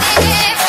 Hey.